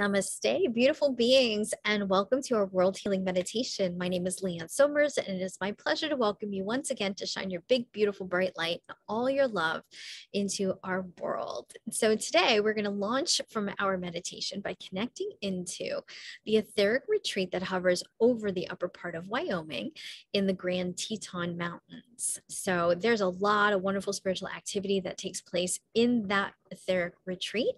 Namaste, beautiful beings, and welcome to our World Healing Meditation. My name is Lee Ann Somers, and it is my pleasure to welcome you once again to shine your big, beautiful, bright light all your love into our world. So, today we're going to launch from our meditation by connecting into the etheric retreat that hovers over the upper part of Wyoming in the Grand Teton Mountains. So, there's a lot of wonderful spiritual activity that takes place in that etheric retreat,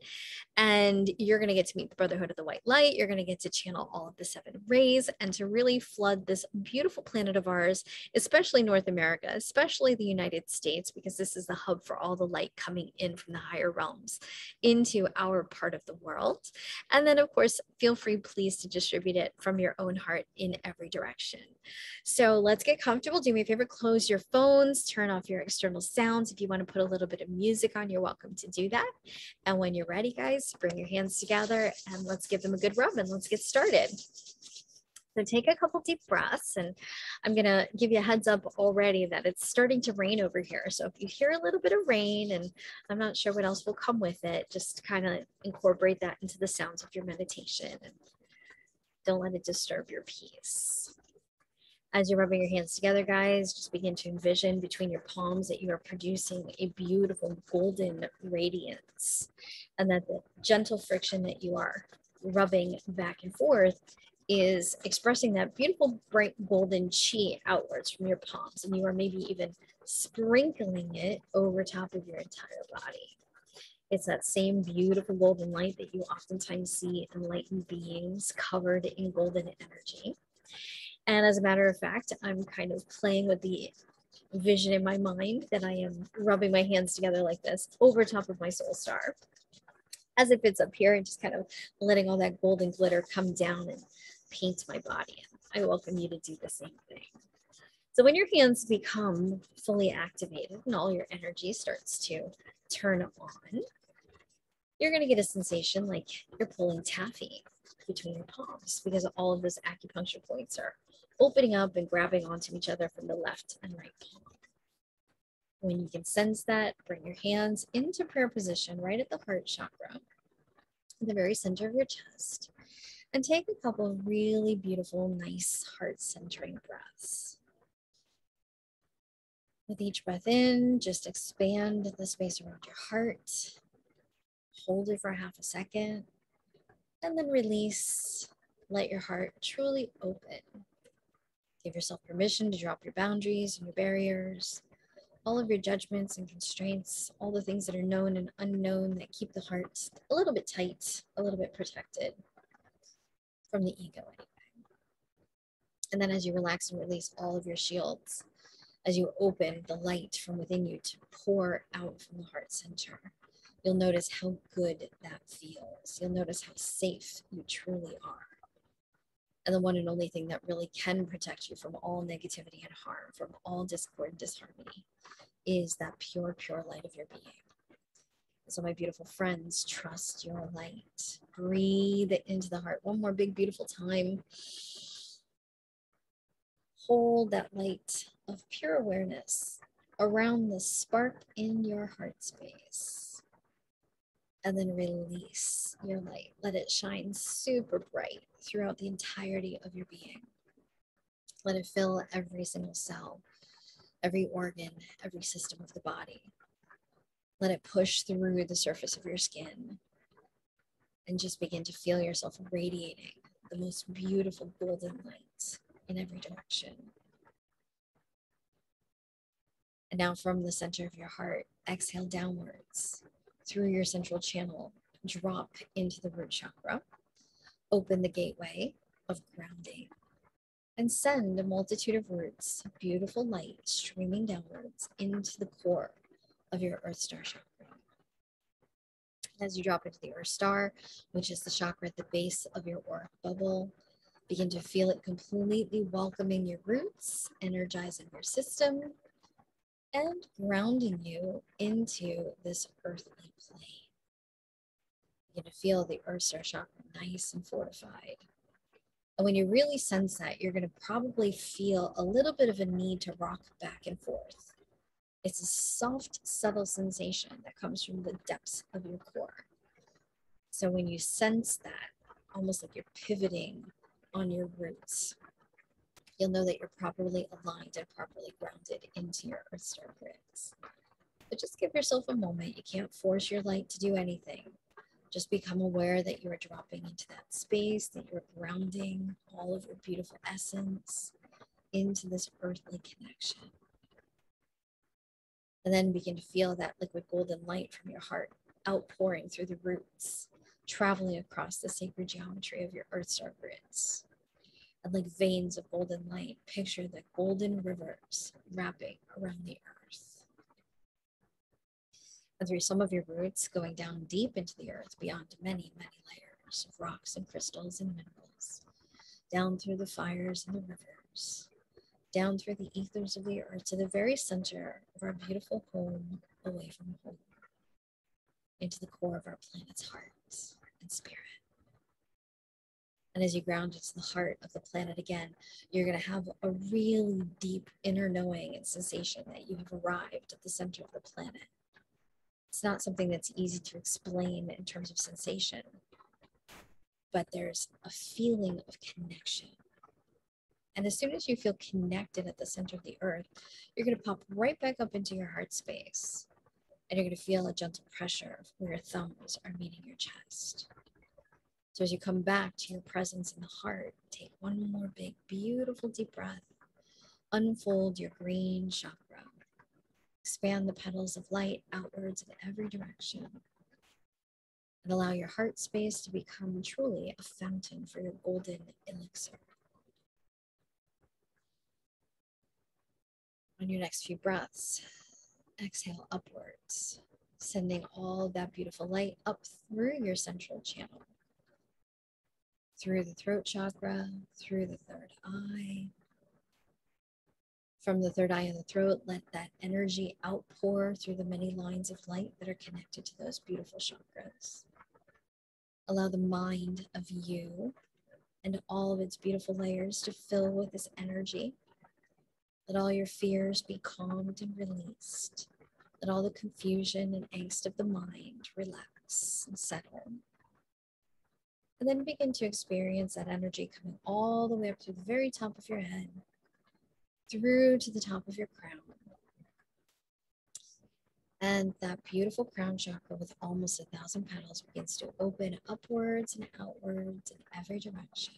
and you're going to get to meet the Brotherhood of the White Light. You're going to get to channel all of the seven rays and to really flood this beautiful planet of ours, especially North America, especially the United States, because this is the hub for all the light coming in from the higher realms into our part of the world. And then, of course, feel free, please, to distribute it from your own heart in every direction. So let's get comfortable. Do me a favor, close your phones, turn off your external sounds. If you want to put a little bit of music on, you're welcome to do that. And when you're ready, guys, bring your hands together and let's give them a good rub and let's get started. So take a couple deep breaths and I'm going to give you a heads up already that it's starting to rain over here. So if you hear a little bit of rain and I'm not sure what else will come with it, just kind of incorporate that into the sounds of your meditation and don't let it disturb your peace. As you're rubbing your hands together, guys, just begin to envision between your palms that you are producing a beautiful golden radiance and that the gentle friction that you are rubbing back and forth is expressing that beautiful bright golden chi outwards from your palms. And you are maybe even sprinkling it over top of your entire body. It's that same beautiful golden light that you oftentimes see enlightened beings covered in golden energy. And as a matter of fact, I'm kind of playing with the vision in my mind that I am rubbing my hands together like this over top of my soul star as if it's up here and just kind of letting all that golden glitter come down and paint my body. I welcome you to do the same thing. So when your hands become fully activated and all your energy starts to turn on, you're going to get a sensation like you're pulling taffy between your palms because all of those acupuncture points are opening up and grabbing onto each other from the left and right palm. When you can sense that, bring your hands into prayer position right at the heart chakra, in the very center of your chest, and take a couple of really beautiful, nice heart centering breaths. With each breath in, just expand the space around your heart. Hold it for half a second, and then release. Let your heart truly open. Give yourself permission to drop your boundaries and your barriers, all of your judgments and constraints, all the things that are known and unknown that keep the heart a little bit tight, a little bit protected from the ego anyway. And then as you relax and release all of your shields, as you open the light from within you to pour out from the heart center, you'll notice how good that feels. You'll notice how safe you truly are. And the one and only thing that really can protect you from all negativity and harm, from all discord and disharmony, is that pure, pure light of your being. So, my beautiful friends, trust your light. Breathe it into the heart. One more big, beautiful time. Hold that light of pure awareness around the spark in your heart space. And then release your light. Let it shine super bright throughout the entirety of your being. Let it fill every single cell, every organ, every system of the body. Let it push through the surface of your skin and just begin to feel yourself radiating the most beautiful golden light in every direction. And now, from the center of your heart, exhale downwards through your central channel, drop into the root chakra, open the gateway of grounding, and send a multitude of roots, beautiful light streaming downwards into the core of your Earth Star chakra. As you drop into the Earth Star, which is the chakra at the base of your auric bubble, begin to feel it completely welcoming your roots, energizing your system, and grounding you into this earthly plane. You're going to feel the Earth Star chakra nice and fortified. And when you really sense that, you're going to probably feel a little bit of a need to rock back and forth it's a soft, subtle sensation that comes from the depths of your core. So when you sense that, almost like you're pivoting on your roots. You'll know that you're properly aligned and properly grounded into your Earth Star grids. But just give yourself a moment. You can't force your light to do anything. Just become aware that you are dropping into that space, that you're grounding all of your beautiful essence into this earthly connection. And then begin to feel that liquid golden light from your heart outpouring through the roots, traveling across the sacred geometry of your earth star grids. And like veins of golden light, picture the golden rivers wrapping around the earth. And through some of your roots, going down deep into the earth beyond many, many layers of rocks and crystals and minerals, down through the fires and the rivers, down through the ethers of the earth to the very center of our beautiful home away from home, into the core of our planet's heart and spirit. And as you ground into the heart of the planet again, you're going to have a really deep inner knowing and sensation that you have arrived at the center of the planet. It's not something that's easy to explain in terms of sensation, but there's a feeling of connection and as soon as you feel connected at the center of the earth, you're going to pop right back up into your heart space. And you're going to feel a gentle pressure where your thumbs are meeting your chest. So as you come back to your presence in the heart, take one more big, beautiful deep breath. Unfold your green chakra. Expand the petals of light outwards in every direction. And allow your heart space to become truly a fountain for your golden elixir. on your next few breaths, exhale upwards, sending all that beautiful light up through your central channel, through the throat chakra, through the third eye. From the third eye and the throat, let that energy outpour through the many lines of light that are connected to those beautiful chakras. Allow the mind of you and all of its beautiful layers to fill with this energy let all your fears be calmed and released. Let all the confusion and angst of the mind relax and settle. And then begin to experience that energy coming all the way up to the very top of your head, through to the top of your crown. And that beautiful crown chakra with almost a thousand petals begins to open upwards and outwards in every direction.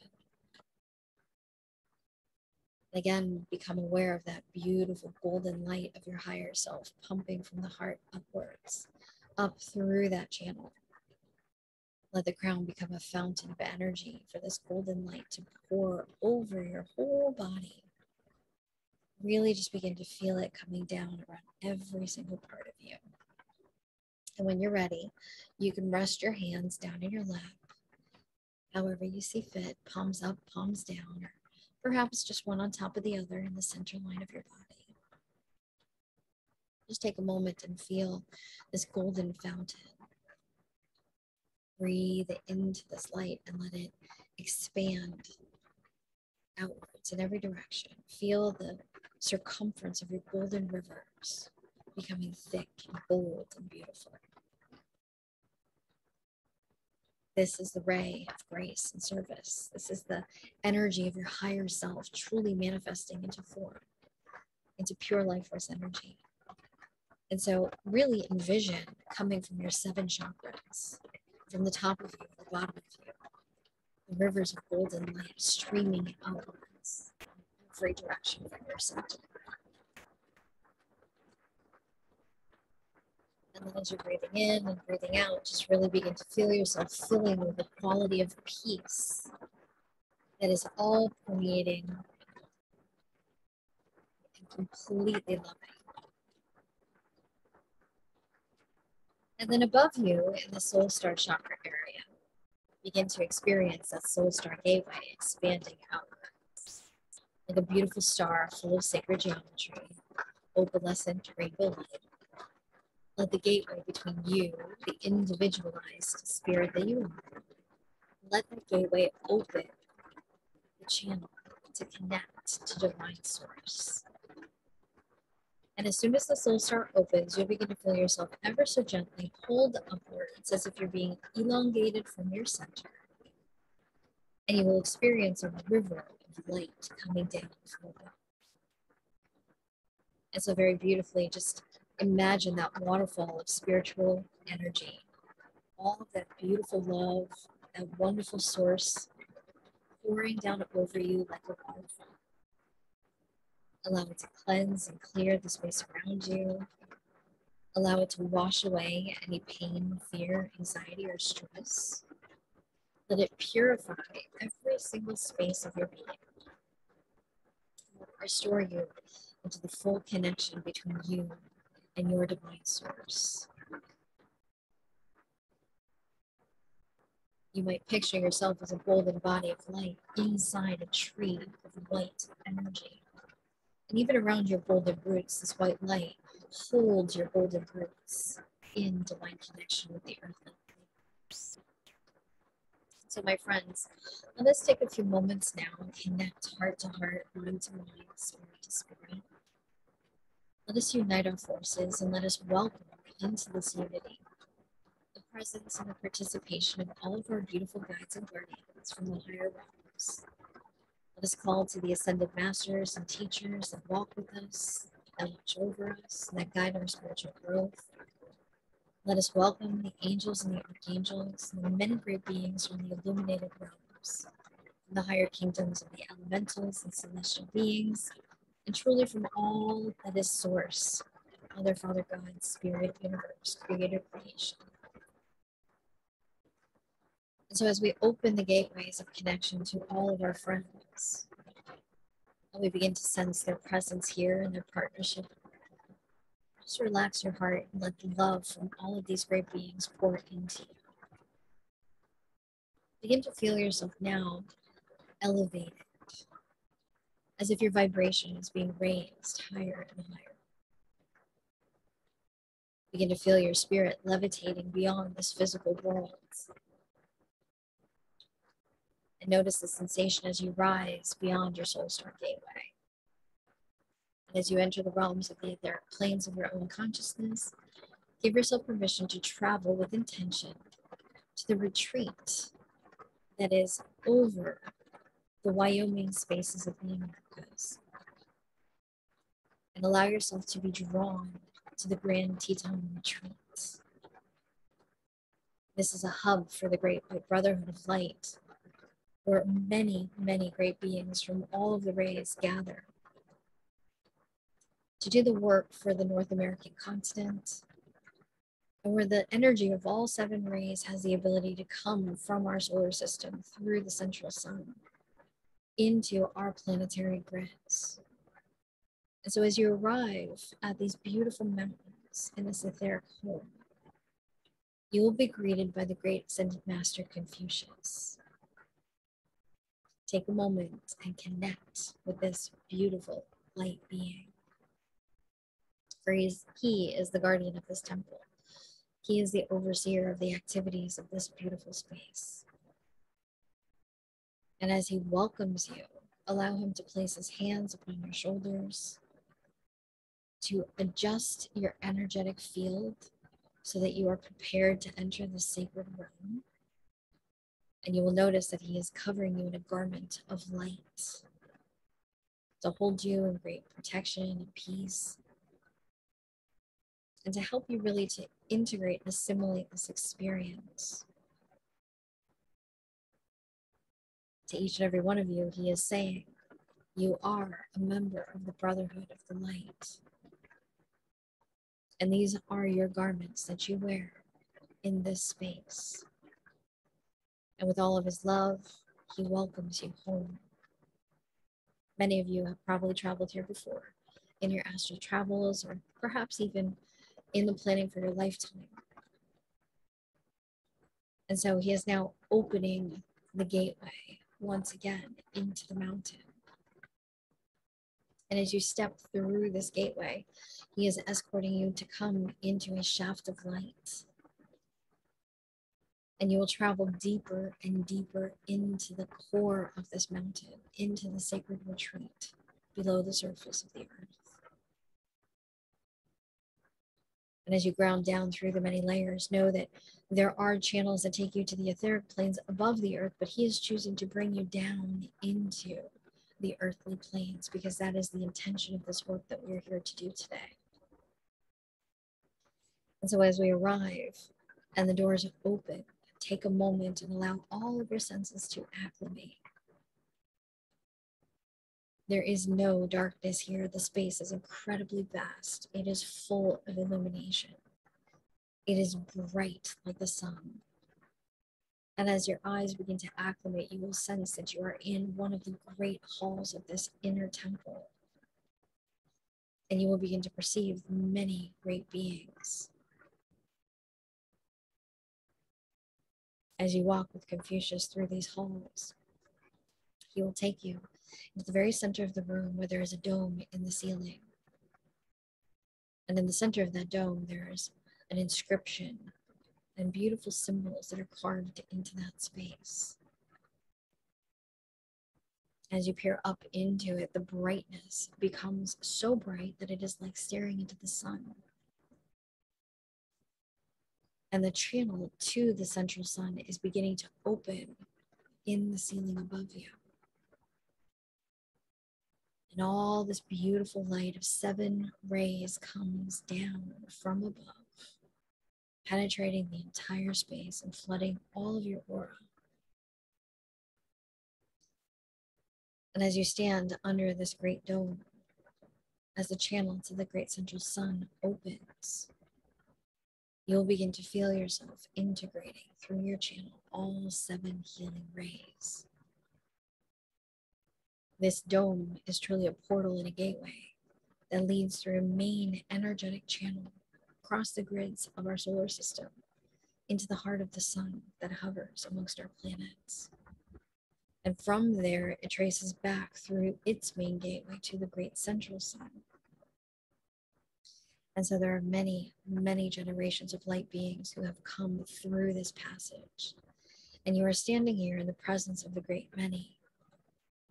Again, become aware of that beautiful golden light of your higher self pumping from the heart upwards, up through that channel. Let the crown become a fountain of energy for this golden light to pour over your whole body. Really just begin to feel it coming down around every single part of you. And when you're ready, you can rest your hands down in your lap, however you see fit, palms up, palms down, or perhaps just one on top of the other in the center line of your body. Just take a moment and feel this golden fountain. Breathe into this light and let it expand outwards in every direction. Feel the circumference of your golden rivers becoming thick and bold and beautiful. This is the ray of grace and service. This is the energy of your higher self truly manifesting into form, into pure life force energy. And so, really envision coming from your seven chakras, from the top of you, the bottom of you, the rivers of golden light streaming outwards in every direction from your center. And then as you're breathing in and breathing out, just really begin to feel yourself filling with the quality of peace that is all permeating and completely loving. And then above you in the soul star chakra area, begin to experience that soul star gateway expanding outwards like a beautiful star full of sacred geometry, opalescent rainbow light let the gateway between you, the individualized spirit that you are, let that gateway open the channel to connect to divine source. And as soon as the soul star opens, you'll begin to feel yourself ever so gently pulled upwards as if you're being elongated from your center And you will experience a river of light coming down from above. And so, very beautifully, just imagine that waterfall of spiritual energy, all of that beautiful love, that wonderful source pouring down over you like a waterfall. Allow it to cleanse and clear the space around you. Allow it to wash away any pain, fear, anxiety, or stress. Let it purify every single space of your being. Restore you into the full connection between you and your divine source. You might picture yourself as a golden body of light inside a tree of white energy. And even around your golden roots, this white light holds your golden roots in divine connection with the earth. So, my friends, let us take a few moments now and connect heart to heart, mind to mind, spirit to spirit. Let us unite our forces and let us welcome into this unity the presence and the participation of all of our beautiful guides and guardians from the higher realms. Let us call to the ascended masters and teachers that walk with us, that watch over us, and that guide our spiritual growth. Let us welcome the angels and the archangels and the many great beings from the illuminated realms, from the higher kingdoms of the elementals and celestial beings, and truly from all that is source, Mother, Father, God, Spirit, Universe, Creator, Creation. And so, as we open the gateways of connection to all of our friends, we begin to sense their presence here and their partnership, just relax your heart and let the love from all of these great beings pour into you. Begin to feel yourself now elevated as if your vibration is being raised higher and higher. Begin to feel your spirit levitating beyond this physical world. And notice the sensation as you rise beyond your soul star gateway. And as you enter the realms of the etheric planes of your own consciousness, give yourself permission to travel with intention to the retreat that is over the Wyoming spaces of the Americas. And allow yourself to be drawn to the Grand Teton Retreat. This is a hub for the Great White Brotherhood of Light, where many, many great beings from all of the rays gather to do the work for the North American continent, and where the energy of all seven rays has the ability to come from our solar system through the central sun into our planetary grids. And so as you arrive at these beautiful mountains in this etheric home, you will be greeted by the great ascended master Confucius. Take a moment and connect with this beautiful light being. For he is, he is the guardian of this temple. He is the overseer of the activities of this beautiful space. And as he welcomes you, allow him to place his hands upon your shoulders, to adjust your energetic field so that you are prepared to enter the sacred realm. And you will notice that he is covering you in a garment of light to hold you in great protection and peace, and to help you really to integrate and assimilate this experience to each and every one of you, he is saying, You are a member of the Brotherhood of the Light. And these are your garments that you wear in this space. And with all of his love, he welcomes you home. Many of you have probably traveled here before in your astral travels or perhaps even in the planning for your lifetime. And so he is now opening the gateway once again into the mountain. And as you step through this gateway, he is escorting you to come into a shaft of light. And you will travel deeper and deeper into the core of this mountain, into the sacred retreat below the surface of the earth. And as you ground down through the many layers, know that there are channels that take you to the etheric planes above the earth, but He is choosing to bring you down into the earthly planes because that is the intention of this work that we're here to do today. And so as we arrive and the doors open, take a moment and allow all of your senses to acclimate. There is no darkness here. The space is incredibly vast. It is full of illumination. It is bright like the sun. And as your eyes begin to acclimate, you will sense that you are in one of the great halls of this inner temple. And you will begin to perceive many great beings. As you walk with Confucius through these halls, he will take you into the very center of the room where there is a dome in the ceiling. And in the center of that dome, there is an inscription and beautiful symbols that are carved into that space. As you peer up into it, the brightness becomes so bright that it is like staring into the sun. And the channel to the central sun is beginning to open in the ceiling above you. And all this beautiful light of seven rays comes down from above penetrating the entire space and flooding all of your aura. And as you stand under this great dome, as the channel to the great central sun opens, you'll begin to feel yourself integrating through your channel all seven healing rays. This dome is truly a portal and a gateway that leads through a main energetic channel across the grids of our solar system into the heart of the sun that hovers amongst our planets. And from there, it traces back through its main gateway to the great central sun. And so there are many, many generations of light beings who have come through this passage. And you are standing here in the presence of the great many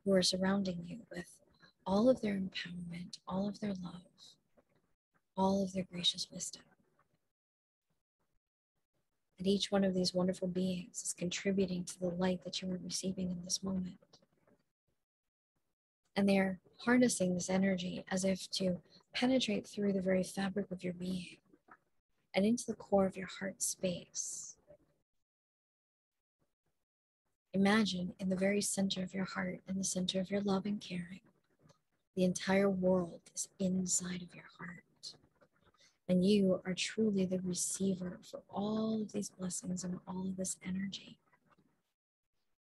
who are surrounding you with all of their empowerment, all of their love, all of their gracious wisdom. And each one of these wonderful beings is contributing to the light that you are receiving in this moment. And they're harnessing this energy as if to penetrate through the very fabric of your being and into the core of your heart space. Imagine in the very center of your heart, in the center of your love and caring, the entire world is inside of your heart. And you are truly the receiver for all of these blessings and all of this energy.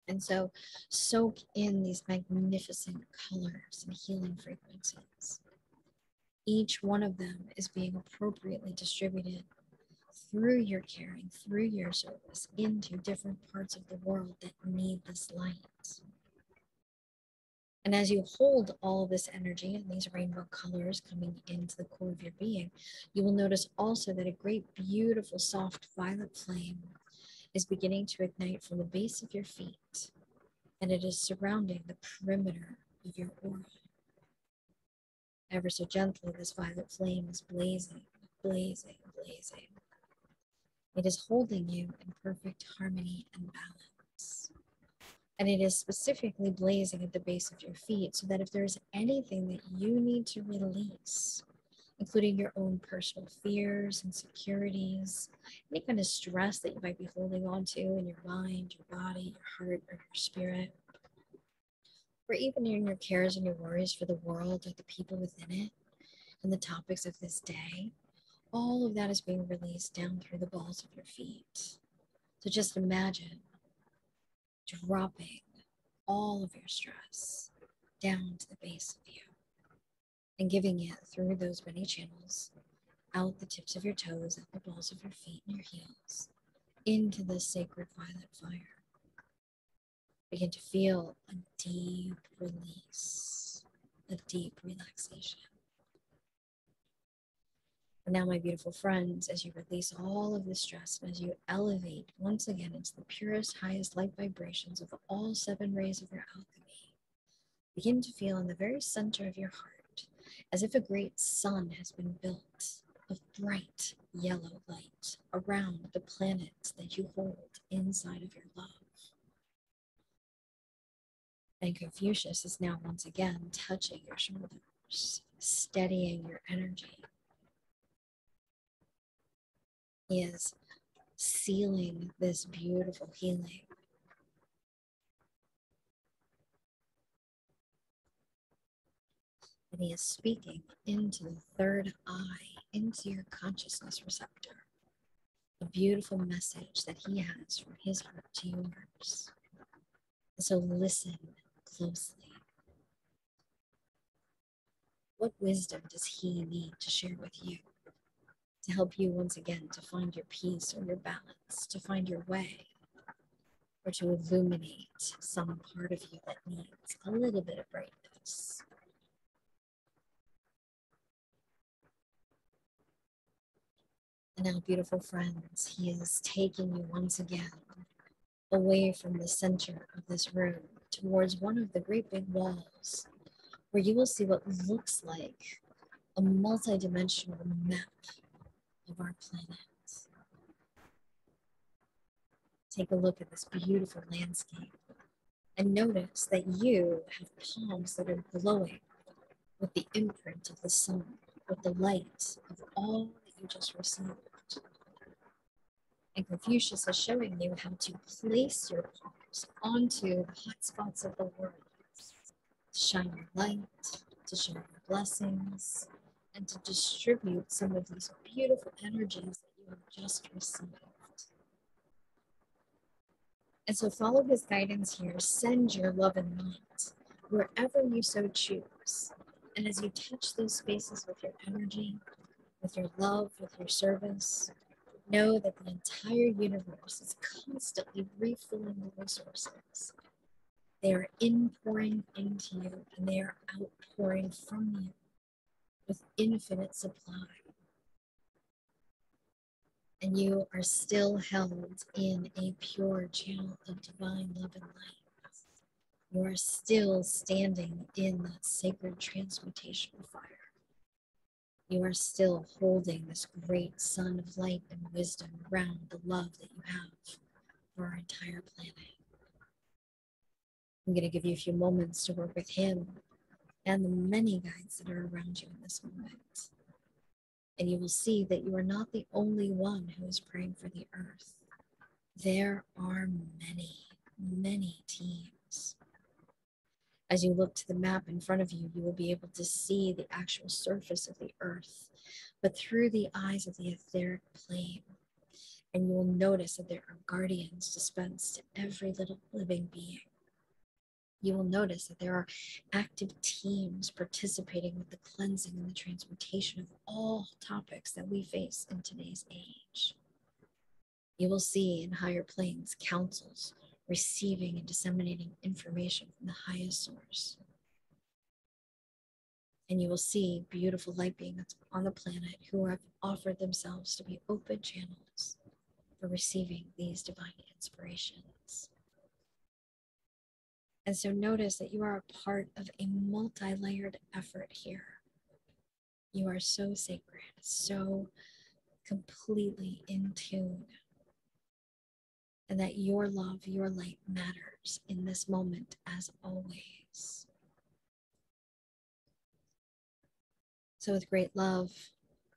And so soak in these magnificent colors and healing frequencies. Each one of them is being appropriately distributed through your caring, through your service, into different parts of the world that need this light. And as you hold all this energy and these rainbow colors coming into the core of your being, you will notice also that a great, beautiful, soft violet flame is beginning to ignite from the base of your feet, and it is surrounding the perimeter of your aura. Ever so gently, this violet flame is blazing, blazing, blazing. It is holding you in perfect harmony and balance and it is specifically blazing at the base of your feet so that if there's anything that you need to release, including your own personal fears, insecurities, any kind of stress that you might be holding on to in your mind, your body, your heart, or your spirit, or even in your cares and your worries for the world or the people within it and the topics of this day, all of that is being released down through the balls of your feet. So just imagine dropping all of your stress down to the base of you and giving it through those many channels out the tips of your toes, out the balls of your feet and your heels into this sacred violet fire. Begin to feel a deep release, a deep relaxation. And now, my beautiful friends, as you release all of the stress as you elevate once again into the purest, highest light vibrations of all seven rays of your alchemy, begin to feel in the very center of your heart as if a great sun has been built of bright, yellow light around the planet that you hold inside of your love. And Confucius is now once again touching your shoulders, steadying your energy. He is sealing this beautiful healing. And he is speaking into the third eye, into your consciousness receptor. A beautiful message that he has from his heart to yours. So listen closely. What wisdom does he need to share with you to help you once again to find your peace or your balance, to find your way, or to illuminate some part of you that needs a little bit of brightness? And now, beautiful friends, he is taking you once again away from the center of this room towards one of the great big walls where you will see what looks like a multi-dimensional map of our planet. Take a look at this beautiful landscape and notice that you have palms that are glowing with the imprint of the sun, with the light of all that you just received. And Confucius is showing you how to place your palms onto the hot spots of the world, to shine your light, to your blessings, and to distribute some of these beautiful energies that you have just received. And so follow his guidance here. Send your love and light wherever you so choose. And as you touch those spaces with your energy, with your love, with your service, know that the entire universe is constantly refilling the resources. They are inpouring into you and they are outpouring from you with infinite supply. And you are still held in a pure channel of divine love and light. You are still standing in that sacred transmutation fire you are still holding this great sun of light and wisdom around the love that you have for our entire planet. I'm going to give you a few moments to work with Him and the many guides that are around you in this moment. And you will see that you are not the only one who is praying for the earth. There are many, many teams as you look to the map in front of you, you will be able to see the actual surface of the earth, but through the eyes of the etheric plane. And you will notice that there are guardians dispensed to every little living being. You will notice that there are active teams participating with the cleansing and the transmutation of all topics that we face in today's age. You will see in higher planes councils receiving and disseminating information from the highest source. And you will see beautiful light beings on the planet who have offered themselves to be open channels for receiving these divine inspirations. And so notice that you are a part of a multi layered effort here. You are so sacred, so completely in tune and that your love, your light matters in this moment as always. So, with great love,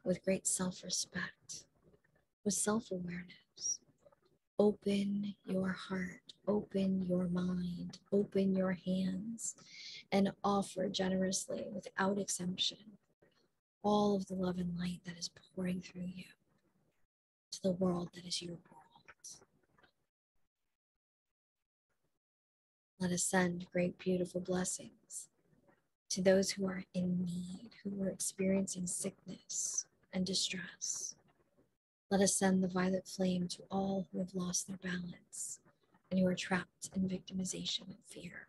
with great self respect, with self awareness, open your heart, open your mind, open your hands, and offer generously without exemption all of the love and light that is pouring through you to the world that is your world. Let us send great, beautiful blessings to those who are in need, who are experiencing sickness and distress. Let us send the violet flame to all who have lost their balance and who are trapped in victimization and fear.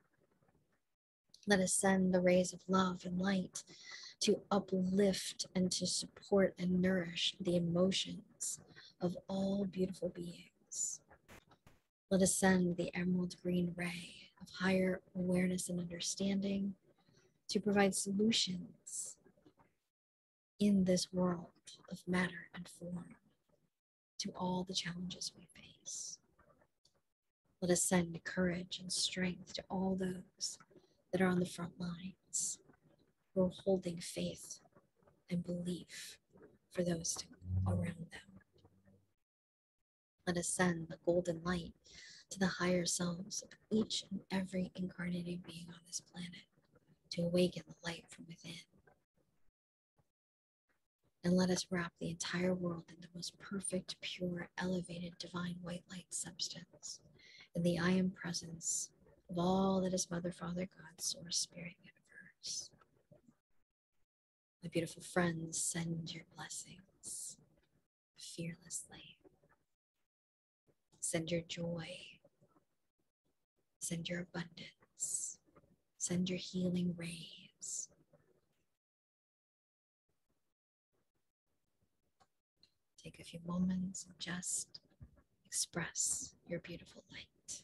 Let us send the rays of love and light to uplift and to support and nourish the emotions of all beautiful beings. Let us send the emerald green ray of higher awareness and understanding to provide solutions in this world of matter and form to all the challenges we face. Let us send courage and strength to all those that are on the front lines who are holding faith and belief for those to, around them. Let us send the golden light to the higher selves of each and every incarnated being on this planet to awaken the light from within. And let us wrap the entire world in the most perfect, pure, elevated, divine white light substance in the I am presence of all that is Mother, Father, God, Source, Spirit, Universe. My beautiful friends, send your blessings fearlessly. Send your joy. Send your abundance. Send your healing rays. Take a few moments and just express your beautiful light.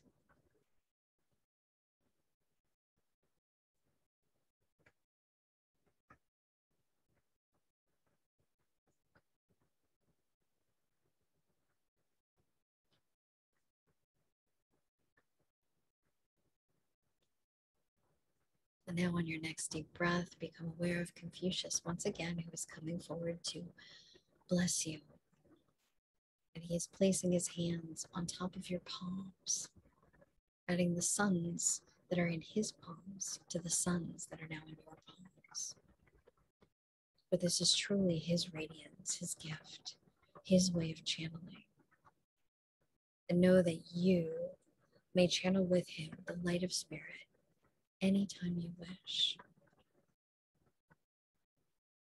And now, on your next deep breath, become aware of Confucius once again, who is coming forward to bless you. And he is placing his hands on top of your palms, adding the suns that are in his palms to the suns that are now in your palms. But this is truly his radiance, his gift, his way of channeling. And know that you may channel with him the light of spirit anytime you wish.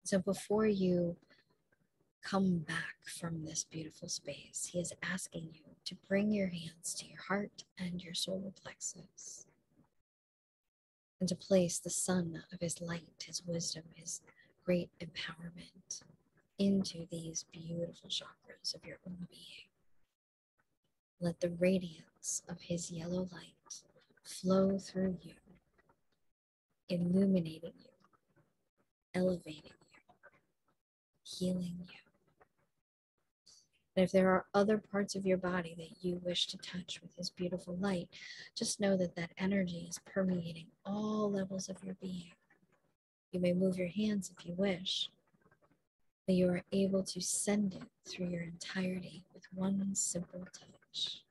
So before you come back from this beautiful space, he is asking you to bring your hands to your heart and your solar plexus and to place the sun of his light, his wisdom, his great empowerment into these beautiful chakras of your own being. Let the radiance of his yellow light flow through you illuminating you, elevating you, healing you. And if there are other parts of your body that you wish to touch with His beautiful light, just know that that energy is permeating all levels of your being. You may move your hands if you wish, but you are able to send it through your entirety with one simple touch.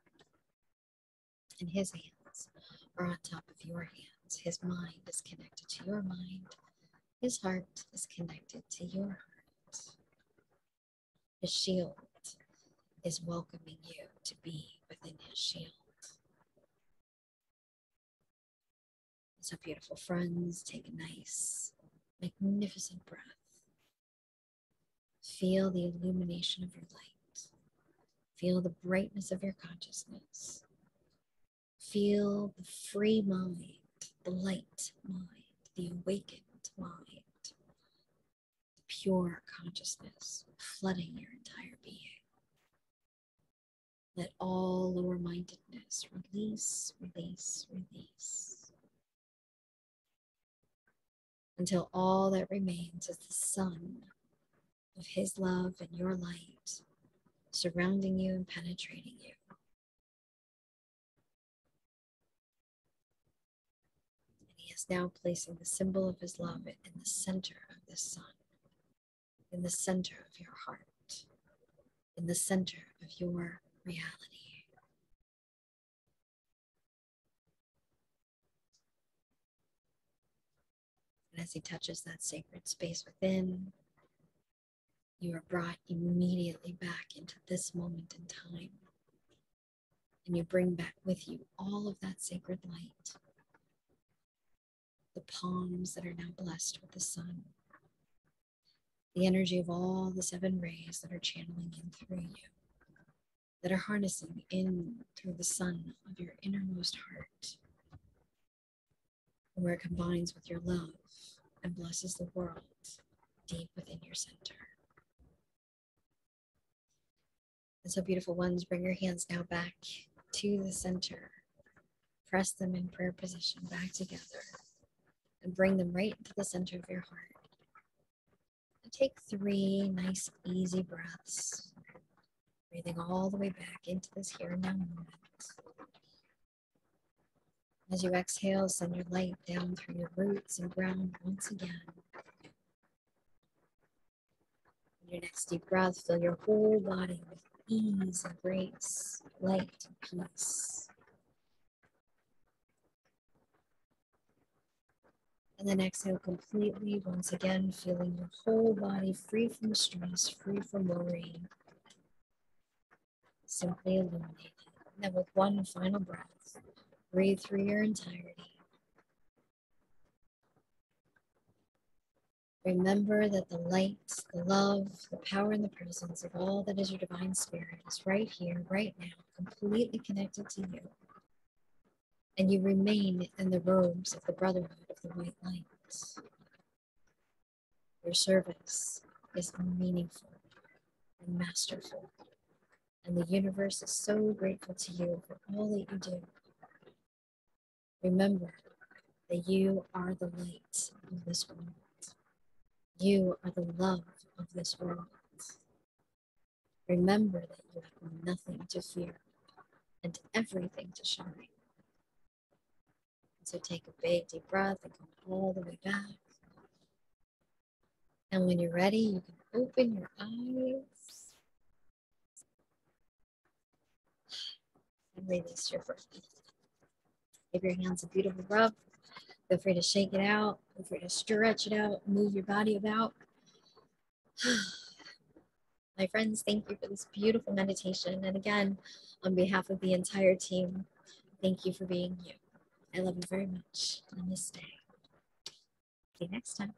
And His hands are on top of your hands. His mind is connected to your mind. His heart is connected to your heart. His shield is welcoming you to be within his shield. So, beautiful friends, take a nice, magnificent breath. Feel the illumination of your light. Feel the brightness of your consciousness. Feel the free mind the light mind, the awakened mind, the pure consciousness flooding your entire being. Let all lower mindedness release, release, release. Until all that remains is the sun of His love and your light surrounding you and penetrating you. Is now placing the symbol of his love in the center of the sun, in the center of your heart, in the center of your reality. And as he touches that sacred space within, you are brought immediately back into this moment in time. And you bring back with you all of that sacred light the palms that are now blessed with the sun, the energy of all the seven rays that are channeling in through you, that are harnessing in through the sun of your innermost heart, where it combines with your love and blesses the world deep within your center. And so, beautiful ones, bring your hands now back to the center. Press them in prayer position back together and bring them right into the center of your heart. take three nice, easy breaths. Breathing all the way back into this here and now moment. As you exhale, send your light down through your roots and ground once again. In your next deep breath, fill your whole body with ease and grace, light and peace. And then exhale completely, once again, feeling your whole body free from stress, free from worry. Simply illuminated. And then with one final breath, breathe through your entirety. Remember that the light, the love, the power, and the presence of all that is your divine spirit is right here, right now, completely connected to you. And you remain in the robes of the brotherhood the white light. Your service is meaningful and masterful. And the universe is so grateful to you for all that you do. Remember that you are the light of this world. You are the love of this world. Remember that you have nothing to fear and everything to shine. So take a big deep breath and come all the way back. And when you're ready, you can open your eyes and release your breath. Give your hands a beautiful rub. Feel free to shake it out. Feel free to stretch it out. Move your body about. My friends, thank you for this beautiful meditation. And again, on behalf of the entire team, thank you for being you. I love you very much. Namaste. See you next time.